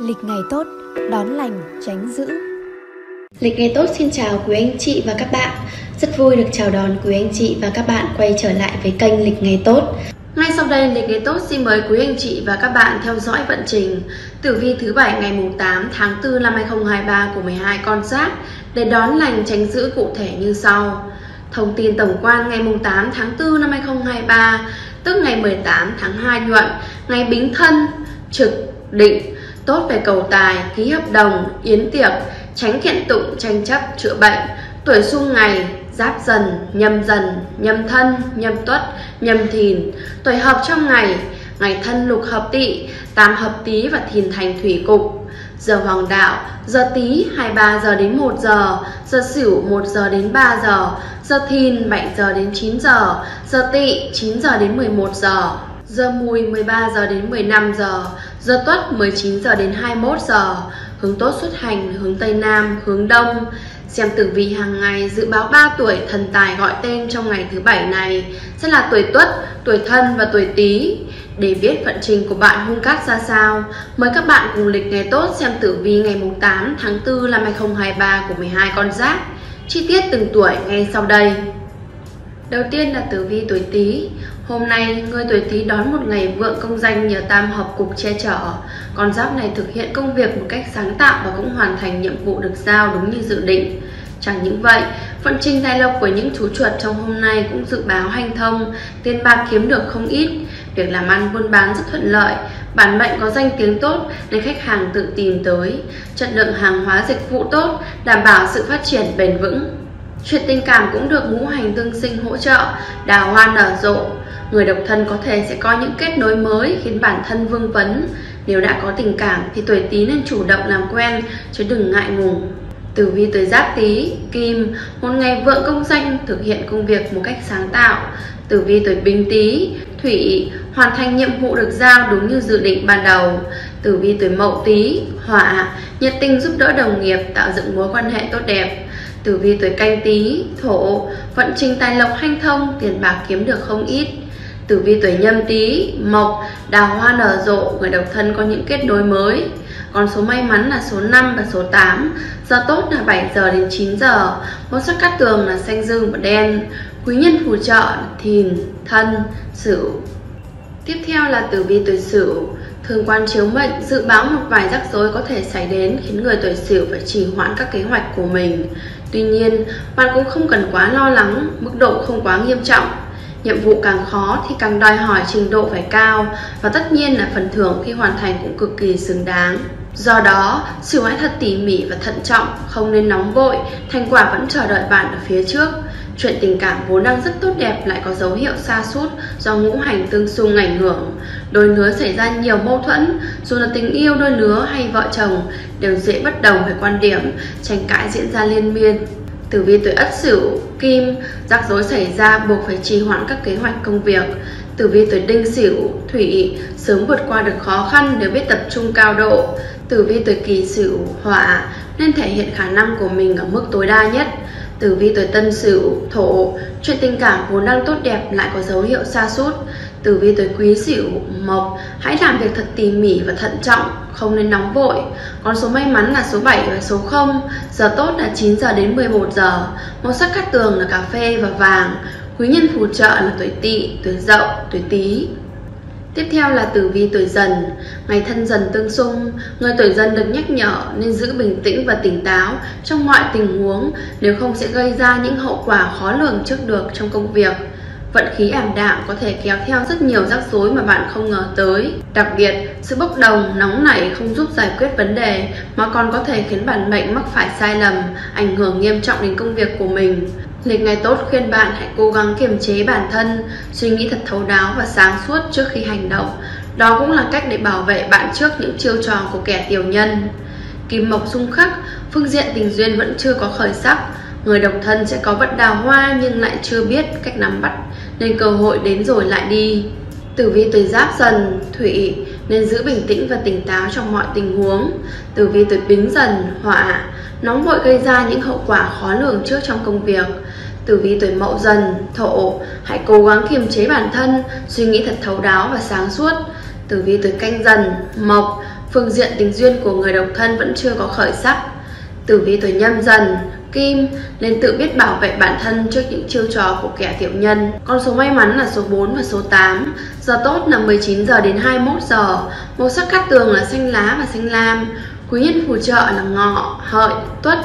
Lịch ngày tốt, đón lành, tránh giữ. Lịch ngày tốt xin chào quý anh chị và các bạn. Rất vui được chào đón quý anh chị và các bạn quay trở lại với kênh Lịch ngày tốt. Ngay sau đây, Lịch ngày tốt xin mời quý anh chị và các bạn theo dõi vận trình tử vi thứ bảy ngày 8 tháng 4 năm 2023 của 12 con giáp để đón lành tránh giữ cụ thể như sau. Thông tin tổng quan ngày 8 tháng 4 năm 2023, tức ngày 18 tháng 2 nhuận, ngày Bính Thân, trực, định, tốt về cầu tài, ký hợp đồng, yến tiệc, tránh kiện tụng, tranh chấp, chữa bệnh, tuổi xung ngày, giáp dần, nhâm dần, nhâm thân, nhâm tuất, nhâm thìn, tuổi hợp trong ngày, ngày thân lục hợp tỵ, tam hợp tý và thìn thành thủy cục. Giờ hoàng đạo, giờ tý 23 giờ đến 1 giờ, giờ sửu 1 giờ đến 3 giờ, giờ thìn 7 giờ đến 9 giờ, giờ tỵ 9 giờ đến 11 giờ, giờ mùi 13 giờ đến 15 giờ, giờ tuất 19 giờ đến 21 giờ, hướng tốt xuất hành hướng tây nam, hướng đông. Xem tử vi hàng ngày dự báo 3 tuổi thần tài gọi tên trong ngày thứ bảy này sẽ là tuổi tuất, tuổi thân và tuổi tý. Để biết vận trình của bạn hung cát ra sao, mời các bạn cùng lịch ngày tốt xem tử vi ngày 8 tháng 4 năm 2023 của 12 con giáp. Chi tiết từng tuổi ngay sau đây. Đầu tiên là tử vi tuổi Tý. Hôm nay, người tuổi Tý đón một ngày vượng công danh nhờ tam hợp cục che chở. Con giáp này thực hiện công việc một cách sáng tạo và cũng hoàn thành nhiệm vụ được giao đúng như dự định. Chẳng những vậy, vận trình tài lộc của những chú chuột trong hôm nay cũng dự báo hanh thông, tiền bạc kiếm được không ít, việc làm ăn buôn bán rất thuận lợi, bản mệnh có danh tiếng tốt nên khách hàng tự tìm tới, chất lượng hàng hóa dịch vụ tốt, đảm bảo sự phát triển bền vững. Chuyện tình cảm cũng được ngũ hành tương sinh hỗ trợ, đào hoa nở rộ. Người độc thân có thể sẽ có những kết nối mới khiến bản thân vương vấn. Nếu đã có tình cảm thì tuổi Tý nên chủ động làm quen chứ đừng ngại ngùng. Tử vi tuổi Giáp Tý, Kim, một ngày vượng công danh thực hiện công việc một cách sáng tạo. Tử vi tuổi Bính Tý, Thủy, hoàn thành nhiệm vụ được giao đúng như dự định ban đầu. Tử vi tuổi Mậu Tý, Hỏa, nhiệt tình giúp đỡ đồng nghiệp, tạo dựng mối quan hệ tốt đẹp tử vi tuổi canh Tý thổ vận trình tài lộc hanh thông tiền bạc kiếm được không ít tử vi tuổi nhâm tý mộc đào hoa nở rộ người độc thân có những kết nối mới. Còn số may mắn là số 5 và số 8 giờ tốt là 7 giờ đến 9 giờ. Màu sắc cát tường là xanh dương và đen. Quý nhân phù trợ là thìn thân sửu. Tiếp theo là tử vi tuổi sửu. Thường quan chiếu mệnh dự báo một vài rắc rối có thể xảy đến khiến người tuổi sửu phải trì hoãn các kế hoạch của mình. Tuy nhiên, bạn cũng không cần quá lo lắng, mức độ không quá nghiêm trọng. Nhiệm vụ càng khó thì càng đòi hỏi trình độ phải cao và tất nhiên là phần thưởng khi hoàn thành cũng cực kỳ xứng đáng. Do đó, sửu hãy thật tỉ mỉ và thận trọng, không nên nóng vội, thành quả vẫn chờ đợi bạn ở phía trước. Chuyện tình cảm vốn đang rất tốt đẹp lại có dấu hiệu xa sút do ngũ hành tương xung ảnh hưởng. Đôi lứa xảy ra nhiều mâu thuẫn, dù là tình yêu đôi lứa hay vợ chồng đều dễ bất đồng về quan điểm, tranh cãi diễn ra liên miên. Tử vi tuổi Ất Sửu, Kim, rắc rối xảy ra buộc phải trì hoãn các kế hoạch công việc. Tử vi tuổi Đinh Sửu, Thủy, sớm vượt qua được khó khăn nếu biết tập trung cao độ. Tử vi tuổi Kỷ Sửu, Hỏa, nên thể hiện khả năng của mình ở mức tối đa nhất. Tử vi tuổi Tân Sửu, Thổ, chuyện tình cảm vốn đang tốt đẹp lại có dấu hiệu xa sút Tử vi tuổi Quý Sửu, Mộc, hãy làm việc thật tỉ mỉ và thận trọng, không nên nóng vội. Con số may mắn là số 7 và số 0, giờ tốt là 9 giờ đến 11 giờ. Màu sắc cát tường là cà phê và vàng. Quý nhân phù trợ là tuổi Tỵ, tuổi Dậu, tuổi Tý. Tiếp theo là tử vi tuổi dần, ngày thân dần tương xung, người tuổi dần được nhắc nhở nên giữ bình tĩnh và tỉnh táo trong mọi tình huống, nếu không sẽ gây ra những hậu quả khó lường trước được trong công việc. Vận khí ảm đạm có thể kéo theo rất nhiều rắc rối mà bạn không ngờ tới. Đặc biệt, sự bốc đồng, nóng nảy không giúp giải quyết vấn đề mà còn có thể khiến bản mệnh mắc phải sai lầm, ảnh hưởng nghiêm trọng đến công việc của mình. Lịch ngày tốt khuyên bạn hãy cố gắng kiềm chế bản thân, suy nghĩ thật thấu đáo và sáng suốt trước khi hành động. Đó cũng là cách để bảo vệ bạn trước những chiêu trò của kẻ tiểu nhân. Kim mộc xung khắc, phương diện tình duyên vẫn chưa có khởi sắc. Người độc thân sẽ có vận đào hoa nhưng lại chưa biết cách nắm bắt, nên cơ hội đến rồi lại đi. Tử vi tuổi giáp dần, thủy nên giữ bình tĩnh và tỉnh táo trong mọi tình huống. Tử vi tuổi bính dần, hỏa nóng vội gây ra những hậu quả khó lường trước trong công việc. Tử vi tuổi mậu dần, thổ, hãy cố gắng kiềm chế bản thân, suy nghĩ thật thấu đáo và sáng suốt. Tử vi tuổi canh dần, mộc, Phương diện tình duyên của người độc thân vẫn chưa có khởi sắc. Tử vi tuổi nhâm dần, kim nên tự biết bảo vệ bản thân trước những chiêu trò của kẻ tiểu nhân. Con số may mắn là số 4 và số 8. Giờ tốt là 19 giờ đến 21 giờ. Màu sắc cát tường là xanh lá và xanh lam. Quý nhân phù trợ là ngọ, hợi, tuất.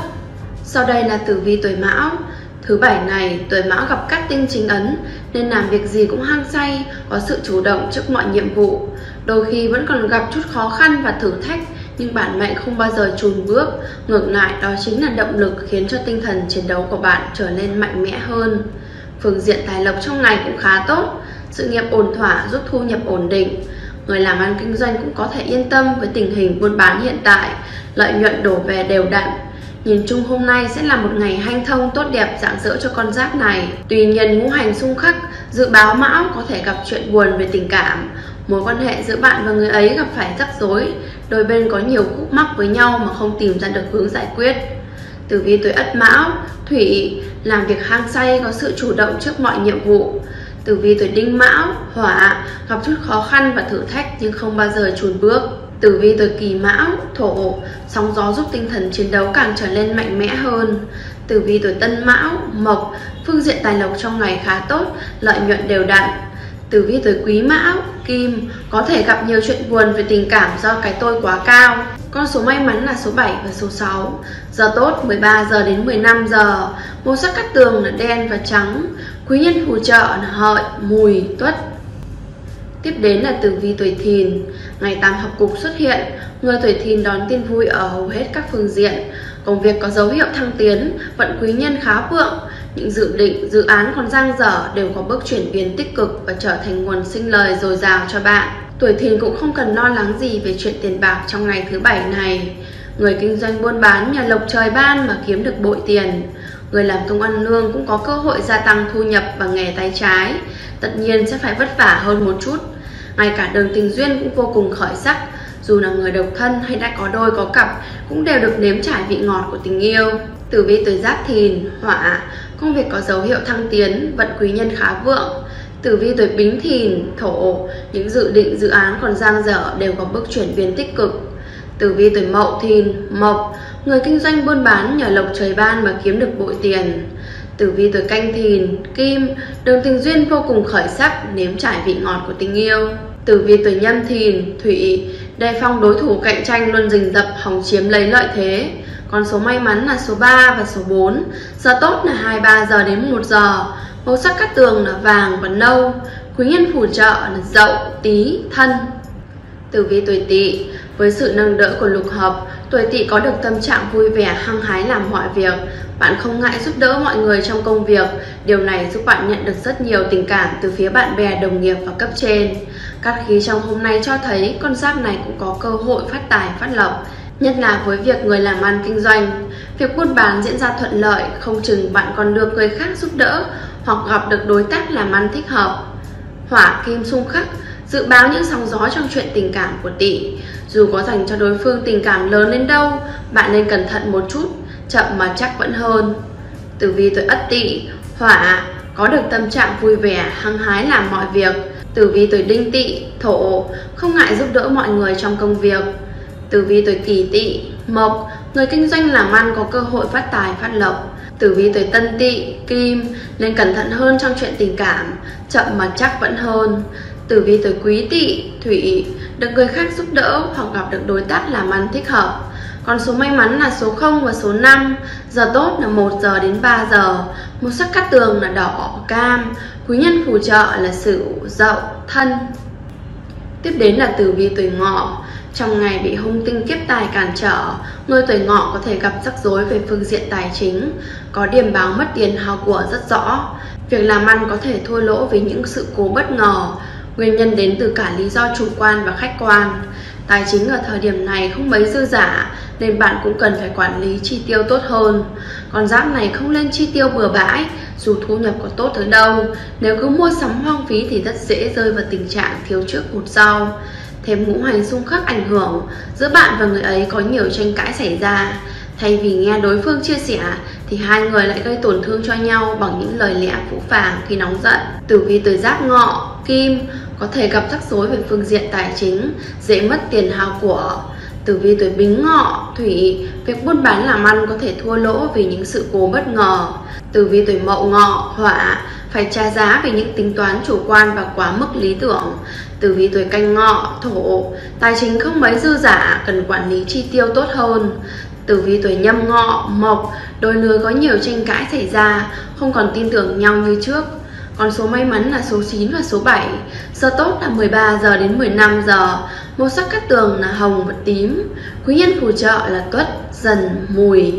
Sau đây là tử vi tuổi mão. Thứ bảy này, tuổi mão gặp các tinh chính ấn nên làm việc gì cũng hăng say, có sự chủ động trước mọi nhiệm vụ. Đôi khi vẫn còn gặp chút khó khăn và thử thách, nhưng bản mệnh không bao giờ chùn bước. Ngược lại, đó chính là động lực khiến cho tinh thần chiến đấu của bạn trở nên mạnh mẽ hơn. Phương diện tài lộc trong ngày cũng khá tốt, sự nghiệp ổn thỏa giúp thu nhập ổn định. Người làm ăn kinh doanh cũng có thể yên tâm với tình hình buôn bán hiện tại, lợi nhuận đổ về đều đặn, Nhìn chung hôm nay sẽ là một ngày hanh thông tốt đẹp dạng dỡ cho con giáp này. Tuy nhiên ngũ hành xung khắc, dự báo mão có thể gặp chuyện buồn về tình cảm. Mối quan hệ giữa bạn và người ấy gặp phải rắc rối, đôi bên có nhiều khúc mắc với nhau mà không tìm ra được hướng giải quyết. Tử vi tuổi Ất Mão, Thủy làm việc hang say có sự chủ động trước mọi nhiệm vụ. Tử vi tuổi Đinh Mão, Hỏa gặp chút khó khăn và thử thách nhưng không bao giờ chùn bước. Tử vi tuổi Kỷ Mão, Thổ, sóng gió giúp tinh thần chiến đấu càng trở nên mạnh mẽ hơn. Tử vi tuổi Tân Mão, Mộc, phương diện tài lộc trong ngày khá tốt, lợi nhuận đều đặn. Tử vi tuổi Quý Mão, Kim, có thể gặp nhiều chuyện buồn về tình cảm do cái tôi quá cao. Con số may mắn là số 7 và số 6. Giờ tốt 13 giờ đến 15 giờ. Màu sắc cắt tường là đen và trắng. Quý nhân phù trợ là hợi, mùi, tuất. Tiếp đến là tử vi tuổi thìn, ngày tam hợp cục xuất hiện, người tuổi thìn đón tin vui ở hầu hết các phương diện. Công việc có dấu hiệu thăng tiến, vận quý nhân khá vượng, những dự định, dự án còn dang dở đều có bước chuyển biến tích cực và trở thành nguồn sinh lời dồi dào cho bạn. Tuổi thìn cũng không cần lo lắng gì về chuyện tiền bạc trong ngày thứ bảy này. Người kinh doanh buôn bán nhà lộc trời ban mà kiếm được bội tiền. Người làm công ăn lương cũng có cơ hội gia tăng thu nhập bằng nghề tay trái. Tất nhiên sẽ phải vất vả hơn một chút ngay cả đường tình duyên cũng vô cùng khởi sắc dù là người độc thân hay đã có đôi có cặp cũng đều được nếm trải vị ngọt của tình yêu tử vi tuổi giáp thìn hỏa công việc có dấu hiệu thăng tiến vận quý nhân khá vượng tử vi tuổi bính thìn thổ những dự định dự án còn dang dở đều có bước chuyển biến tích cực tử vi tuổi mậu thìn mộc người kinh doanh buôn bán nhờ lộc trời ban mà kiếm được bội tiền Tử vi tuổi canh thìn, kim, đường tình duyên vô cùng khởi sắc, nếm trải vị ngọt của tình yêu. Tử vi tuổi nhâm thìn, thủy, đề phòng đối thủ cạnh tranh luôn rình rập hòng chiếm lấy lợi thế. Con số may mắn là số 3 và số 4, giờ tốt là 23 giờ đến 1 giờ, màu sắc cắt tường là vàng và nâu, quý nhân phù trợ là dậu, tí, thân. Tử vi tuổi tỵ, với sự nâng đỡ của lục hợp, tuổi tỵ có được tâm trạng vui vẻ, hăng hái làm mọi việc, bạn không ngại giúp đỡ mọi người trong công việc, điều này giúp bạn nhận được rất nhiều tình cảm từ phía bạn bè, đồng nghiệp và cấp trên. Các khí trong hôm nay cho thấy con giáp này cũng có cơ hội phát tài phát lộc, nhất là với việc người làm ăn kinh doanh. Việc buôn bán diễn ra thuận lợi, không chừng bạn còn được người khác giúp đỡ hoặc gặp được đối tác làm ăn thích hợp. Hỏa kim xung khắc dự báo những sóng gió trong chuyện tình cảm của tỷ. Dù có dành cho đối phương tình cảm lớn đến đâu, bạn nên cẩn thận một chút chậm mà chắc vẫn hơn. Tử vi tuổi Ất Tỵ, Hỏa có được tâm trạng vui vẻ, hăng hái làm mọi việc. Tử vi tuổi Đinh Tỵ, Thổ không ngại giúp đỡ mọi người trong công việc. Tử vi tuổi Kỷ Tỵ, Mộc người kinh doanh làm ăn có cơ hội phát tài phát lộc. Tử vi tuổi Tân Tỵ, Kim nên cẩn thận hơn trong chuyện tình cảm, chậm mà chắc vẫn hơn. Tử vi tuổi Quý Tỵ, Thủy được người khác giúp đỡ hoặc gặp được đối tác làm ăn thích hợp. Còn số may mắn là số 0 và số 5 Giờ tốt là 1 giờ đến 3 giờ Màu sắc cắt tường là đỏ, cam Quý nhân phù trợ là sửu, dậu, thân Tiếp đến là tử vi tuổi ngọ trong ngày bị hung tinh kiếp tài cản trở Người tuổi ngọ có thể gặp rắc rối về phương diện tài chính Có điểm báo mất tiền hao của rất rõ Việc làm ăn có thể thua lỗ vì những sự cố bất ngờ Nguyên nhân đến từ cả lý do chủ quan và khách quan Tài chính ở thời điểm này không mấy dư giả nên bạn cũng cần phải quản lý chi tiêu tốt hơn. Con giáp này không nên chi tiêu bừa bãi, dù thu nhập có tốt tới đâu. Nếu cứ mua sắm hoang phí thì rất dễ rơi vào tình trạng thiếu trước hụt sau. Thêm ngũ hành xung khắc ảnh hưởng, giữa bạn và người ấy có nhiều tranh cãi xảy ra. Thay vì nghe đối phương chia sẻ thì hai người lại gây tổn thương cho nhau bằng những lời lẽ phũ phàng khi nóng giận. Tử vi tuổi giáp ngọ, kim có thể gặp rắc rối về phương diện tài chính, dễ mất tiền hao của. Tử vi tuổi Bính Ngọ, Thủy, việc buôn bán làm ăn có thể thua lỗ vì những sự cố bất ngờ. Tử vi tuổi Mậu Ngọ, Hỏa, phải trả giá vì những tính toán chủ quan và quá mức lý tưởng. Tử vi tuổi Canh Ngọ, Thổ, tài chính không mấy dư giả, cần quản lý chi tiêu tốt hơn. Tử vi tuổi Nhâm Ngọ, Mộc, đôi lứa có nhiều tranh cãi xảy ra, không còn tin tưởng nhau như trước. Còn số may mắn là số 9 và số 7. Giờ tốt là 13 giờ đến 15 giờ. Màu sắc cát tường là hồng và tím. Quý nhân phù trợ là tuất, dần, mùi.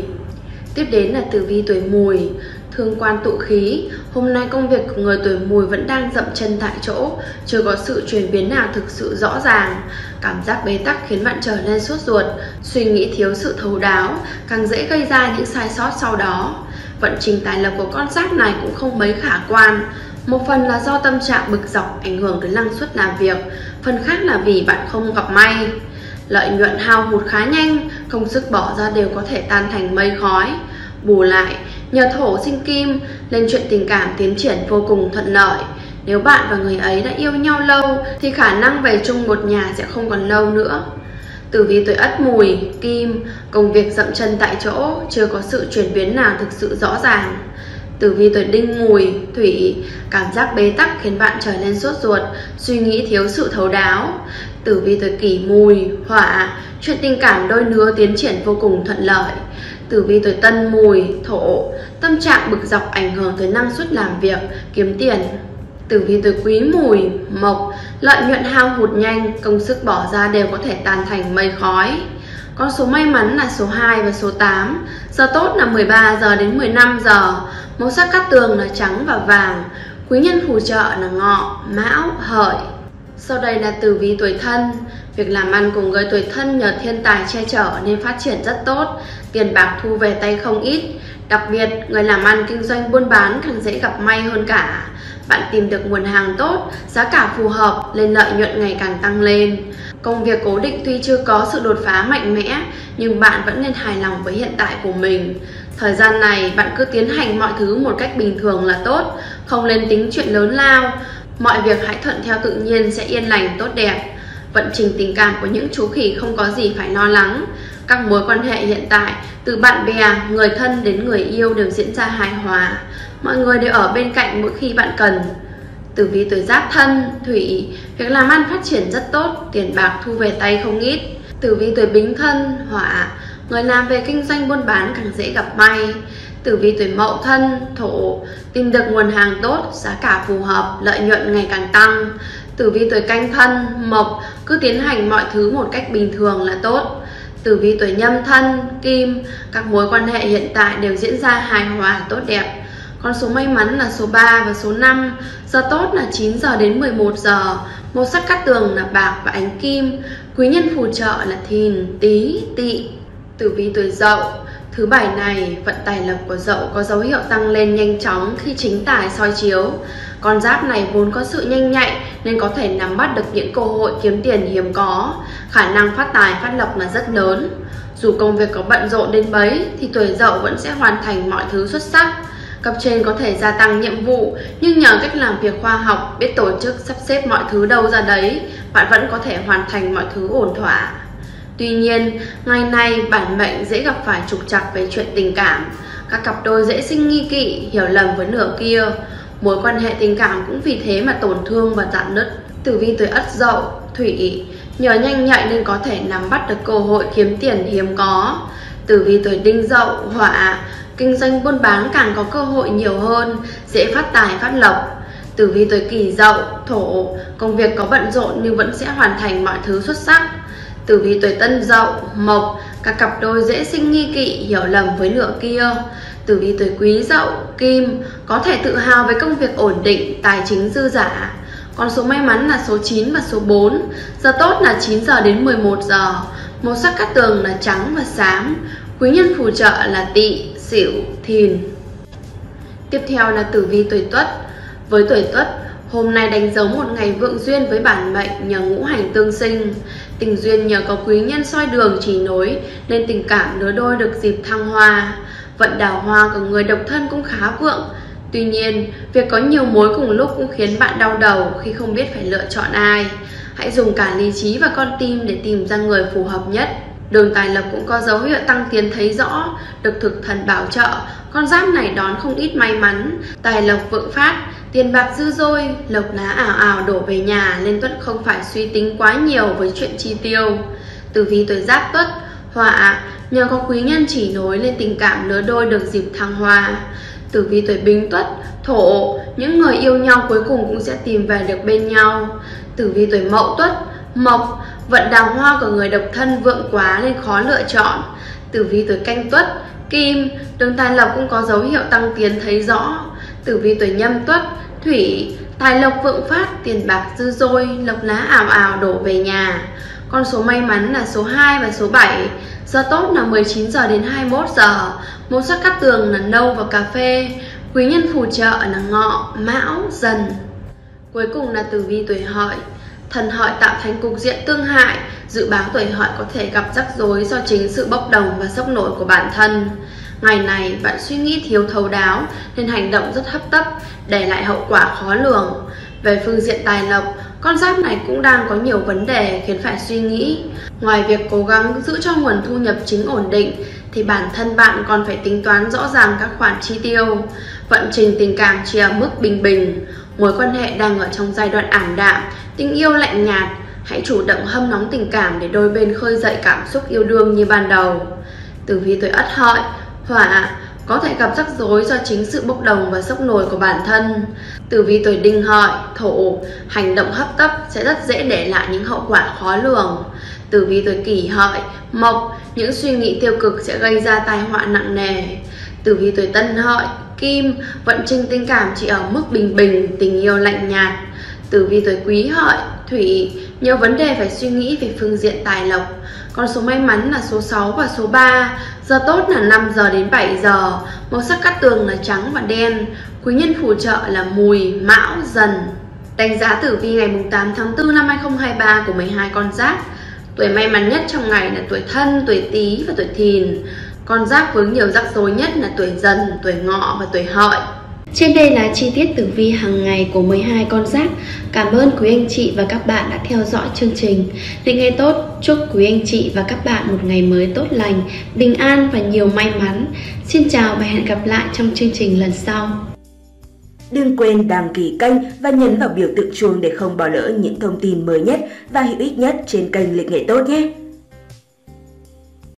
Tiếp đến là tử vi tuổi mùi Thương quan tụ khí, hôm nay công việc của người tuổi mùi vẫn đang dậm chân tại chỗ, chưa có sự chuyển biến nào thực sự rõ ràng. Cảm giác bế tắc khiến bạn trở nên sốt ruột, suy nghĩ thiếu sự thấu đáo, càng dễ gây ra những sai sót sau đó. Vận trình tài lộc của con giáp này cũng không mấy khả quan, một phần là do tâm trạng bực dọc ảnh hưởng đến năng suất làm việc, phần khác là vì bạn không gặp may. Lợi nhuận hao hụt khá nhanh, công sức bỏ ra đều có thể tan thành mây khói. Bù lại, nhờ thổ sinh kim nên chuyện tình cảm tiến triển vô cùng thuận lợi. Nếu bạn và người ấy đã yêu nhau lâu thì khả năng về chung một nhà sẽ không còn lâu nữa. Tử vi tuổi Ất Mùi, Kim, công việc dậm chân tại chỗ, chưa có sự chuyển biến nào thực sự rõ ràng. Tử vi tuổi Đinh Mùi, Thủy, cảm giác bế tắc khiến bạn trở nên sốt ruột, suy nghĩ thiếu sự thấu đáo. Tử vi tuổi Kỷ Mùi, Hỏa, chuyện tình cảm đôi lứa tiến triển vô cùng thuận lợi. Tử vi tuổi Tân Mùi, Thổ, tâm trạng bực dọc ảnh hưởng tới năng suất làm việc, kiếm tiền. Tử vi tuổi Quý Mùi, Mộc, lợi nhuận hao hụt nhanh, công sức bỏ ra đều có thể tan thành mây khói. Con số may mắn là số 2 và số 8, giờ tốt là 13 giờ đến 15 giờ, màu sắc cát tường là trắng và vàng, quý nhân phù trợ là ngọ, mão, hợi. Sau đây là tử vi tuổi thân. Việc làm ăn cùng người tuổi thân nhờ thiên tài che chở nên phát triển rất tốt, tiền bạc thu về tay không ít. Đặc biệt, người làm ăn kinh doanh buôn bán càng dễ gặp may hơn cả. Bạn tìm được nguồn hàng tốt, giá cả phù hợp nên lợi nhuận ngày càng tăng lên. Công việc cố định tuy chưa có sự đột phá mạnh mẽ, nhưng bạn vẫn nên hài lòng với hiện tại của mình. Thời gian này, bạn cứ tiến hành mọi thứ một cách bình thường là tốt, không lên tính chuyện lớn lao. Mọi việc hãy thuận theo tự nhiên sẽ yên lành tốt đẹp. Vận trình tình cảm của những chú khỉ không có gì phải lo lắng. Các mối quan hệ hiện tại, từ bạn bè, người thân đến người yêu đều diễn ra hài hòa. Mọi người đều ở bên cạnh mỗi khi bạn cần. Tử vi tuổi giáp thân, thủy, việc làm ăn phát triển rất tốt, tiền bạc thu về tay không ít. Tử vi tuổi bính thân, hỏa, người làm về kinh doanh buôn bán càng dễ gặp may. Tử vi tuổi mậu thân, thổ, tìm được nguồn hàng tốt, giá cả phù hợp, lợi nhuận ngày càng tăng. Tử vi tuổi canh thân, mộc, cứ tiến hành mọi thứ một cách bình thường là tốt. Tử vi tuổi nhâm thân, kim, các mối quan hệ hiện tại đều diễn ra hài hòa tốt đẹp. Con số may mắn là số 3 và số 5, giờ tốt là 9 giờ đến 11 giờ, màu sắc cát tường là bạc và ánh kim, quý nhân phù trợ là thìn, tý, tỵ. Tử vi tuổi dậu, Thứ bảy này, vận tài lộc của dậu có dấu hiệu tăng lên nhanh chóng khi chính tài soi chiếu. Con giáp này vốn có sự nhanh nhạy nên có thể nắm bắt được những cơ hội kiếm tiền hiếm có. Khả năng phát tài phát lộc là rất lớn. Dù công việc có bận rộn đến mấy thì tuổi dậu vẫn sẽ hoàn thành mọi thứ xuất sắc. Cấp trên có thể gia tăng nhiệm vụ nhưng nhờ cách làm việc khoa học, biết tổ chức sắp xếp mọi thứ đâu ra đấy, bạn vẫn có thể hoàn thành mọi thứ ổn thỏa. Tuy nhiên, ngày nay bản mệnh dễ gặp phải trục trặc về chuyện tình cảm. Các cặp đôi dễ sinh nghi kỵ, hiểu lầm với nửa kia. Mối quan hệ tình cảm cũng vì thế mà tổn thương và dạn nứt. Tử vi tuổi ất dậu, thủy, nhờ nhanh nhạy nên có thể nắm bắt được cơ hội kiếm tiền hiếm có. Tử vi tuổi đinh dậu, hỏa, kinh doanh buôn bán càng có cơ hội nhiều hơn, dễ phát tài phát lộc. Tử vi tuổi kỷ dậu, thổ, công việc có bận rộn nhưng vẫn sẽ hoàn thành mọi thứ xuất sắc. Tử vi tuổi tân dậu, mộc, các cặp đôi dễ sinh nghi kỵ, hiểu lầm với lửa kia. Tử vi tuổi quý dậu, kim, có thể tự hào với công việc ổn định, tài chính dư giả. Con số may mắn là số 9 và số 4, giờ tốt là 9 giờ đến 11 giờ. Màu sắc cát tường là trắng và xám, quý nhân phù trợ là tỵ, sửu thìn. Tiếp theo là tử vi tuổi tuất. Với tuổi tuất, hôm nay đánh dấu một ngày vượng duyên với bản mệnh nhờ ngũ hành tương sinh. Tình duyên nhờ có quý nhân soi đường chỉ nối nên tình cảm nối đôi được dịp thăng hoa. Vận đào hoa của người độc thân cũng khá vượng. Tuy nhiên, việc có nhiều mối cùng lúc cũng khiến bạn đau đầu khi không biết phải lựa chọn ai. Hãy dùng cả lý trí và con tim để tìm ra người phù hợp nhất. Đường tài lộc cũng có dấu hiệu tăng tiến thấy rõ, được thực thần bảo trợ, con giáp này đón không ít may mắn, tài lộc vượng phát, tiền bạc dư dôi, lộc lá ảo ảo đổ về nhà nên Tuất không phải suy tính quá nhiều với chuyện chi tiêu. Tử vi tuổi giáp Tuất, họa, nhờ có quý nhân chỉ nối lên tình cảm lứa đôi được dịp thăng hoa. Tử vi tuổi Bính Tuất, Thổ, những người yêu nhau cuối cùng cũng sẽ tìm về được bên nhau. Tử vi tuổi Mậu Tuất, Mộc, vận đào hoa của người độc thân vượng quá nên khó lựa chọn. Tử vi tuổi Canh Tuất, Kim, đường tài lộc cũng có dấu hiệu tăng tiến thấy rõ. Tử vi tuổi Nhâm Tuất, Thủy, tài lộc vượng phát, tiền bạc dư dôi, lộc lá ảo ảo đổ về nhà. Con số may mắn là số 2 và số 7. Giờ tốt là 19 giờ đến 21 giờ. Màu sắc cát tường là nâu và cà phê. Quý nhân phù trợ là ngọ, mão, dần. Cuối cùng là tử vi tuổi hợi. Thần hợi tạo thành cục diện tương hại, dự báo tuổi hợi có thể gặp rắc rối do chính sự bốc đồng và sốc nổi của bản thân. Ngày này bạn suy nghĩ thiếu thấu đáo nên hành động rất hấp tấp, để lại hậu quả khó lường. Về phương diện tài lộc, con giáp này cũng đang có nhiều vấn đề khiến phải suy nghĩ. Ngoài việc cố gắng giữ cho nguồn thu nhập chính ổn định, thì bản thân bạn còn phải tính toán rõ ràng các khoản chi tiêu. Vận trình tình cảm chỉ ở mức bình bình, mối quan hệ đang ở trong giai đoạn ảm đạm, tình yêu lạnh nhạt. Hãy chủ động hâm nóng tình cảm để đôi bên khơi dậy cảm xúc yêu đương như ban đầu. Tử vi tuổi ất hợi, hỏa có thể gặp rắc rối do chính sự bốc đồng và sốc nổi của bản thân. Tử vi tuổi đinh hợi, thổ, hành động hấp tấp sẽ rất dễ để lại những hậu quả khó lường. Tử vi tuổi kỷ hợi, mộc, những suy nghĩ tiêu cực sẽ gây ra tai họa nặng nề. Tử vi tuổi tân hợi, kim, vận trình tình cảm chỉ ở mức bình bình, tình yêu lạnh nhạt. Tử vi tuổi quý hợi, thủy, nhiều vấn đề phải suy nghĩ về phương diện tài lộc. Con số may mắn là số 6 và số 3, giờ tốt là 5 giờ đến 7 giờ, màu sắc cát tường là trắng và đen, quý nhân phù trợ là mùi, mão, dần. Đánh giá tử vi ngày 8 tháng 4 năm 2023 của 12 con giáp. Tuổi may mắn nhất trong ngày là tuổi thân, tuổi tý và tuổi thìn. Con giáp với nhiều rắc rối nhất là tuổi dần, tuổi ngọ và tuổi hợi. Trên đây là chi tiết tử vi hàng ngày của 12 con giáp. Cảm ơn quý anh chị và các bạn đã theo dõi chương trình. Lịch ngày tốt, chúc quý anh chị và các bạn một ngày mới tốt lành, bình an và nhiều may mắn. Xin chào và hẹn gặp lại trong chương trình lần sau. Đừng quên đăng ký kênh và nhấn vào biểu tượng chuông để không bỏ lỡ những thông tin mới nhất và hữu ích nhất trên kênh Lịch Nghệ Tốt nhé!